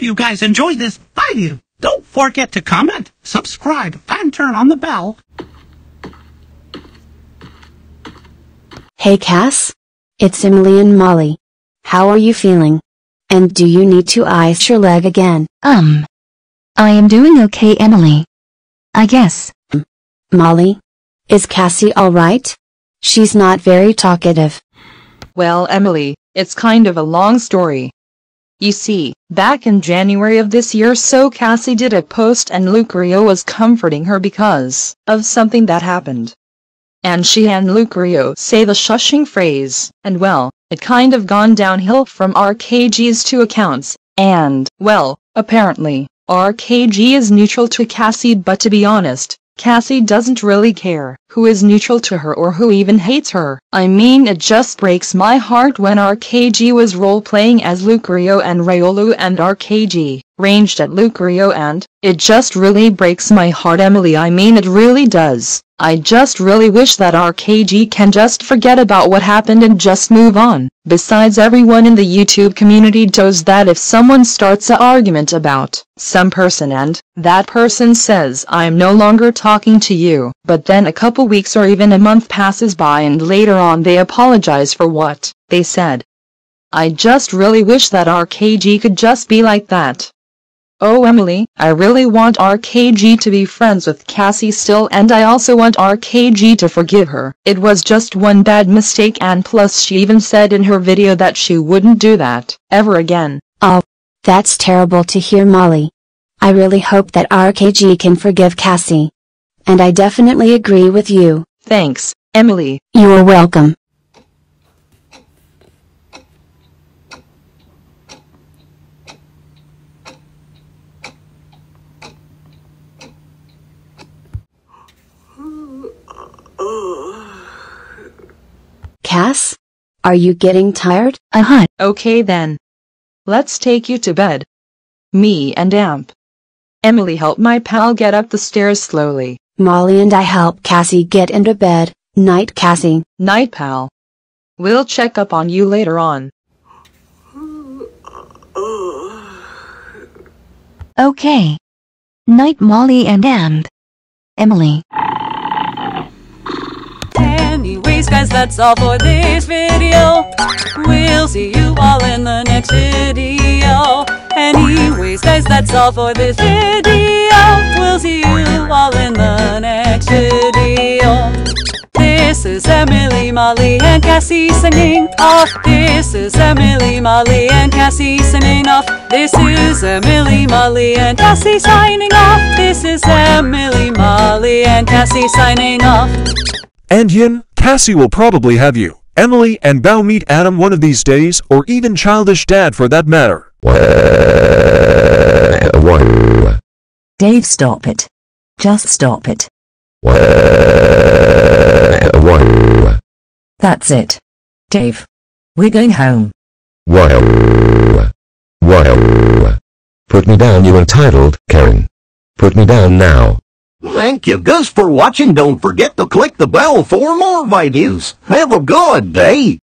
hope you guys enjoyed this video. Don't forget to comment, subscribe, and turn on the bell. Hey Cass? It's Emily and Molly. How are you feeling? And do you need to ice your leg again? Um. I am doing okay, Emily. I guess. Molly? Is Cassie alright? She's not very talkative. Well, Emily, it's kind of a long story. You see, back in January of this year so Cassie did a post and Lucario was comforting her because of something that happened. And she and Lucario say the shushing phrase, and well, it kind of gone downhill from RKG's two accounts, and, well, apparently, RKG is neutral to Cassie but to be honest, Cassie doesn't really care who is neutral to her or who even hates her. I mean it just breaks my heart when RKG was role-playing as Lucario and Riolu and RKG ranged at Lucario and, it just really breaks my heart Emily I mean it really does. I just really wish that RKG can just forget about what happened and just move on. Besides everyone in the YouTube community knows that if someone starts a argument about some person and that person says I'm no longer talking to you, but then a couple weeks or even a month passes by and later on they apologize for what they said. I just really wish that RKG could just be like that. Oh Emily, I really want RKG to be friends with Cassie still and I also want RKG to forgive her. It was just one bad mistake and plus she even said in her video that she wouldn't do that, ever again. Oh, that's terrible to hear Molly. I really hope that RKG can forgive Cassie. And I definitely agree with you. Thanks, Emily. You are welcome. Cass? Are you getting tired? Uh-huh. Okay then. Let's take you to bed. Me and Amp. Emily help my pal get up the stairs slowly. Molly and I help Cassie get into bed. Night Cassie. Night pal. We'll check up on you later on. Okay. Night Molly and Amp. Emily. Anyways, guys, that's all for this video. We'll see you all in the next video. Anyways, guys, that's all for this video. We'll see you all in the next video. This is Emily, Molly, and Cassie singing off. This is Emily, Molly, and Cassie singing off. This is Emily, Molly, and Cassie signing off. This is Emily, Molly, and Cassie signing off. And Yin, Cassie will probably have you. Emily and Bao meet Adam one of these days, or even Childish Dad for that matter. Dave, stop it. Just stop it. That's it. Dave. We're going home. Wow. Wow. Put me down you entitled, Karen. Put me down now. Thank you guys for watching. Don't forget to click the bell for more videos. Have a good day.